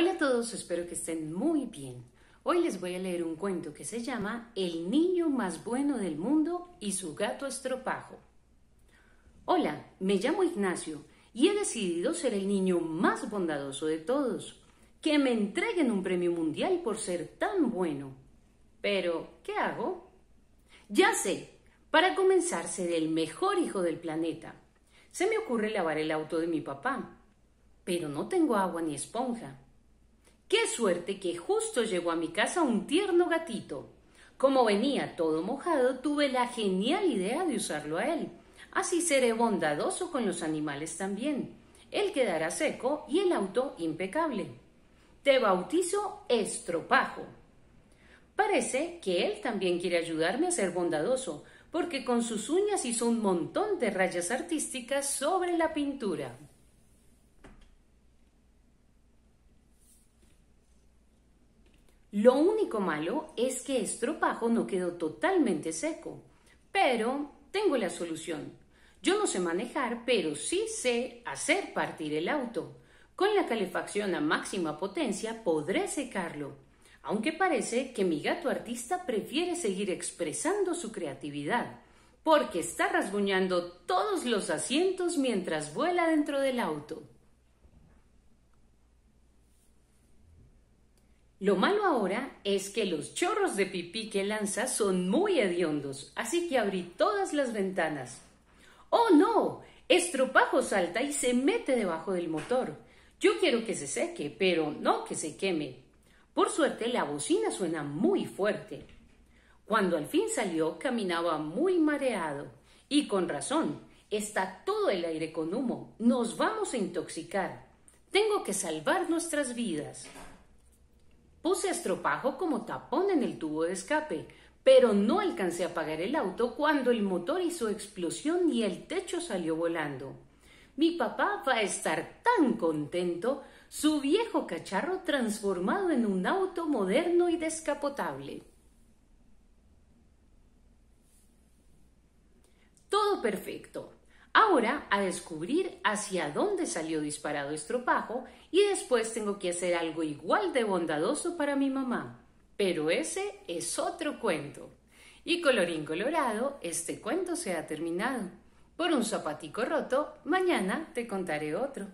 Hola a todos, espero que estén muy bien. Hoy les voy a leer un cuento que se llama El niño más bueno del mundo y su gato estropajo. Hola, me llamo Ignacio y he decidido ser el niño más bondadoso de todos. Que me entreguen un premio mundial por ser tan bueno. Pero, ¿qué hago? Ya sé, para comenzar seré el mejor hijo del planeta. Se me ocurre lavar el auto de mi papá, pero no tengo agua ni esponja. Qué suerte que justo llegó a mi casa un tierno gatito. Como venía todo mojado, tuve la genial idea de usarlo a él. Así seré bondadoso con los animales también. Él quedará seco y el auto impecable. Te bautizo Estropajo. Parece que él también quiere ayudarme a ser bondadoso, porque con sus uñas hizo un montón de rayas artísticas sobre la pintura. Lo único malo es que estropajo no quedó totalmente seco. Pero tengo la solución. Yo no sé manejar, pero sí sé hacer partir el auto. Con la calefacción a máxima potencia podré secarlo. Aunque parece que mi gato artista prefiere seguir expresando su creatividad, porque está rasguñando todos los asientos mientras vuela dentro del auto. Lo malo ahora es que los chorros de pipí que lanza son muy hediondos, así que abrí todas las ventanas. ¡Oh, no! Estropajo salta y se mete debajo del motor. Yo quiero que se seque, pero no que se queme. Por suerte, la bocina suena muy fuerte. Cuando al fin salió, caminaba muy mareado. Y con razón, está todo el aire con humo. Nos vamos a intoxicar. Tengo que salvar nuestras vidas. Puse estropajo como tapón en el tubo de escape, pero no alcancé a apagar el auto cuando el motor hizo explosión y el techo salió volando. Mi papá va a estar tan contento, su viejo cacharro transformado en un auto moderno y descapotable. Todo perfecto. Ahora a descubrir hacia dónde salió disparado estropajo y después tengo que hacer algo igual de bondadoso para mi mamá. Pero ese es otro cuento. Y colorín colorado, este cuento se ha terminado. Por un zapatico roto, mañana te contaré otro.